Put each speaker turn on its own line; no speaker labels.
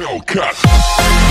Hellcat.